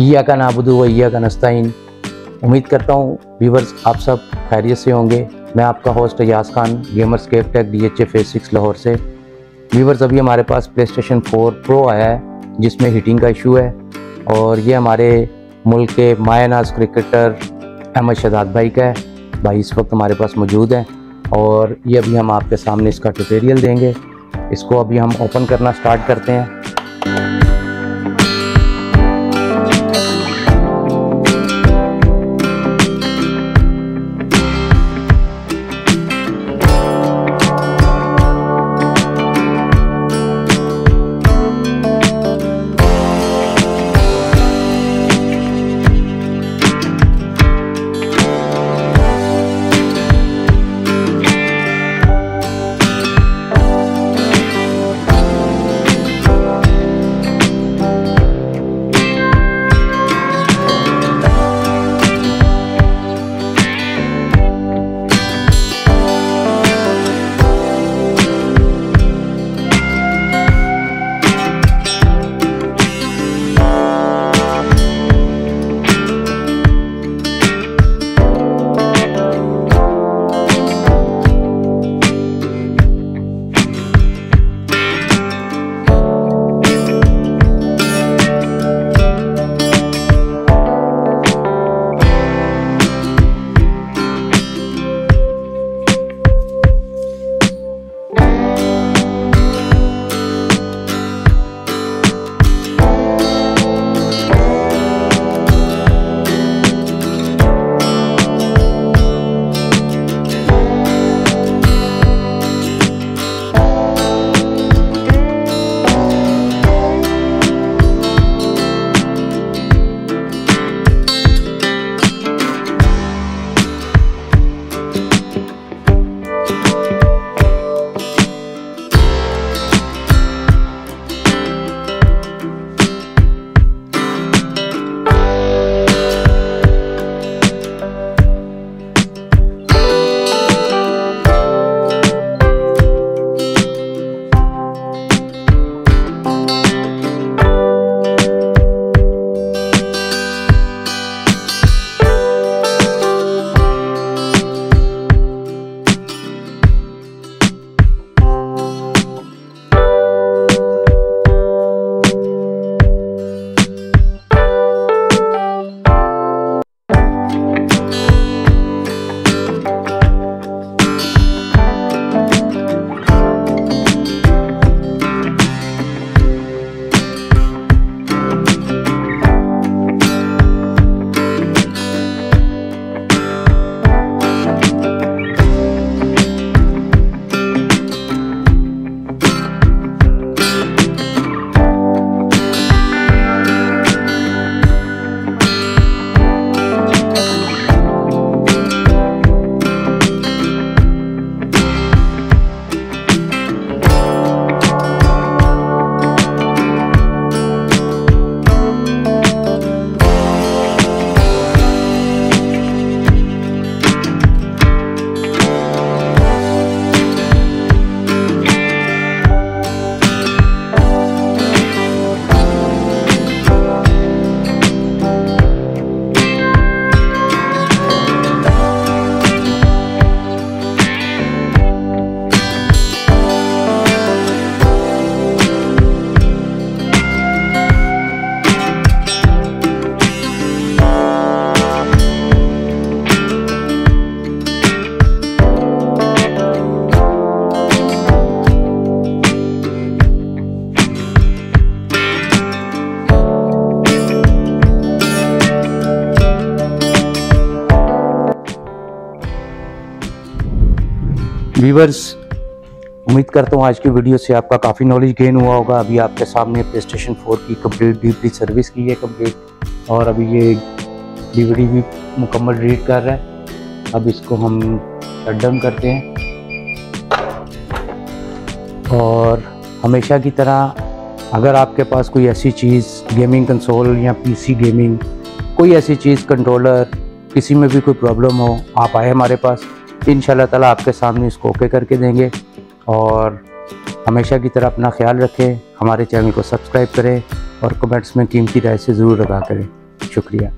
ईया का नाबुदू व ईया का नस्ताइन। उम्मीद करता हूँ व्यूवर्स आप सब खैरियत से होंगे। मैं आपका होस्ट अयाज खान, गेमर्स केप take D H F six Lahore से। व्यूवर्स, अभी हमारे पास प्ले स्टेशन फोर प्रो आया है, जिसमें हीटिंग का इशू है। और ये हमारे मुल्क के मायानाज क्रिकेटर अहमद शहजाद भाई का है। भाई इस वक्त हमारे पास मौजूद हैं। और ये अभी हम आपके सामने इसका ट्यूटोरियल देंगे। इसको अभी हम ओपन करना स्टार्ट करते हैं। व्यूवर्स उम्मीद करता हूँ आज की वीडियो से आपका काफ़ी नॉलेज गेन हुआ होगा। अभी आपके सामने प्ले स्टेशन फोर की कंप्लीट डीपली सर्विस की है कंप्लीट और अभी ये डीवीडी भी मुकम्मल रीड कर रहा है। अब इसको हम शट डाउन करते हैं। और हमेशा की तरह, अगर आपके पास कोई ऐसी चीज़ गेमिंग कंसोल या पीसी गेमिंग कोई ऐसी चीज़ कंट्रोलर किसी में भी कोई प्रॉब्लम हो, आप आए हमारे पास। इन ताला आपके सामने इसको ओके करके देंगे। और हमेशा की तरह अपना ख्याल रखें, हमारे चैनल को सब्सक्राइब करें और कमेंट्स में कीमती राय से ज़रूर अदा करें। शुक्रिया।